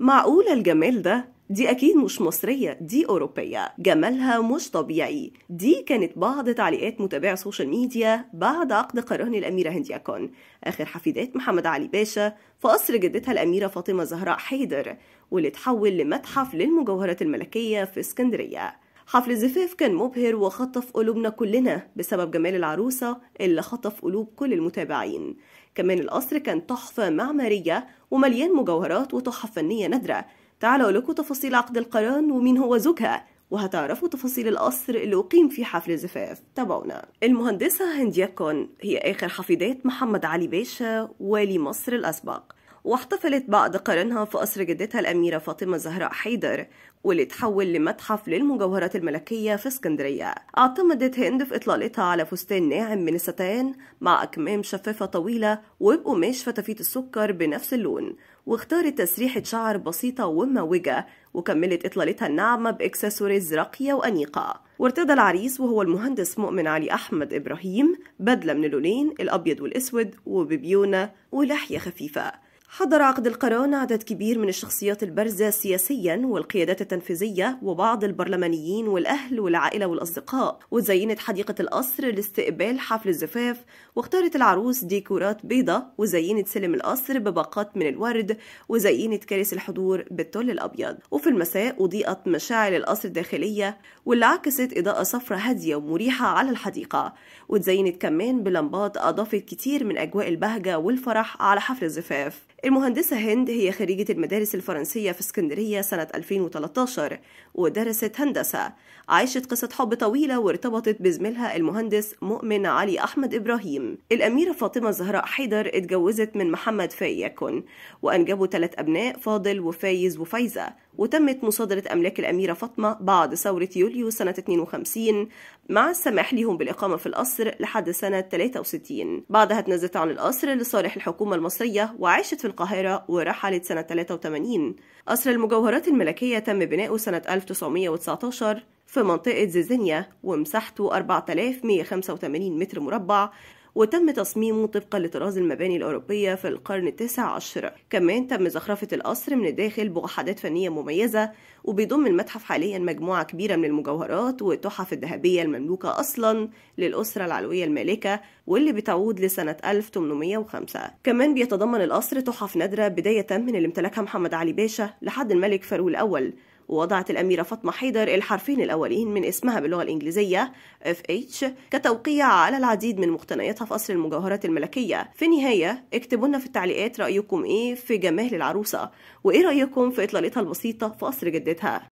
معقولة الجمال ده؟ دي أكيد مش مصرية دي أوروبية. جمالها مش طبيعي. دي كانت بعض تعليقات متابعي ال social media بعد عقد قران الأميرة هندياكون آخر حفيدات محمد علي باشا في قصر جدتها الأميرة فاطمة زهراء حيدر واللي تحول لمتحف للمجوهرات الملكية في اسكندرية. حفل الزفاف كان مبهر وخطف قلوبنا كلنا بسبب جمال العروسة اللي خطف قلوب كل المتابعين. كمان القصر كان تحفة معمارية ومليان مجوهرات وتحف فنية نادرة. تعالوا لكم تفاصيل عقد القران ومين هو زوجها وهتعرفوا تفاصيل القصر اللي أقيم فيه حفل الزفاف. تابعونا. المهندسة هندياكون هي آخر حفيدات محمد علي باشا والي مصر الأسبق. واحتفلت بعد قرنها في قصر جدتها الأميرة فاطمة زهراء حيدر واللي تحول لمتحف للمجوهرات الملكية في اسكندرية. اعتمدت هند في إطلالتها على فستان ناعم من الستان مع أكمام شفافة طويلة وبقماش فتافيت السكر بنفس اللون واختارت تسريحة شعر بسيطة ومموجة وكملت إطلالتها الناعمة بإكسسوارز راقية وأنيقة. وارتدى العريس وهو المهندس مؤمن علي أحمد إبراهيم بدلة من اللونين الأبيض والأسود وببيونة ولحية خفيفة. حضر عقد القران عدد كبير من الشخصيات البارزة سياسيا والقيادات التنفيذية وبعض البرلمانيين والأهل والعائلة والأصدقاء وزينت حديقة القصر لاستقبال حفل الزفاف واختارت العروس ديكورات بيضة وزينت سلم القصر بباقات من الورد وزينت كراسي الحضور بالتل الأبيض. وفي المساء أضيئت مشاعل القصر الداخلية واللي عكست إضاءة صفرة هادية ومريحة على الحديقة. وتزينت كمان بلمبات أضافت كتير من أجواء البهجة والفرح على حفل الزفاف. المهندسة هند هي خريجة المدارس الفرنسية في اسكندرية سنة 2013 ودرست هندسة. عاشت قصة حب طويلة وارتبطت بزميلها المهندس مؤمن علي أحمد إبراهيم. الأميرة فاطمة زهراء حيدر اتجوزت من محمد فايكون وأنجبوا ثلاث أبناء فاضل وفايز وفايزة. وتمت مصادرة أملاك الأميرة فاطمة بعد ثورة يوليو سنة 52 مع السماح لهم بالإقامة في القصر لحد سنة 63 بعدها تنزلت عن القصر لصالح الحكومة المصرية وعاشت في القاهرة ورحلت سنة 83 قصر المجوهرات الملكية تم بناؤه سنة 1919 في منطقة زيزينيا ومساحته 4185 متر مربع. وتم تصميمه طبقا لطراز المباني الأوروبية في القرن التاسع عشر. كمان تم زخرفة القصر من الداخل بوحدات فنية مميزة وبيضم المتحف حاليا مجموعة كبيرة من المجوهرات والتحف الذهبية المملوكة أصلا للأسرة العلوية المالكة واللي بتعود لسنة 1805 كمان بيتضمن القصر تحف نادرة بداية من اللي امتلكها محمد علي باشا لحد الملك فاروق الأول. ووضعت الأميرة فاطمة حيدر الحرفين الأولين من اسمها باللغة الإنجليزية FH كتوقيع على العديد من مقتنياتها في قصر المجوهرات الملكية. في النهاية اكتبوا لنا في التعليقات رأيكم إيه في جمال العروسة وإيه رأيكم في إطلالتها البسيطة في قصر جدتها؟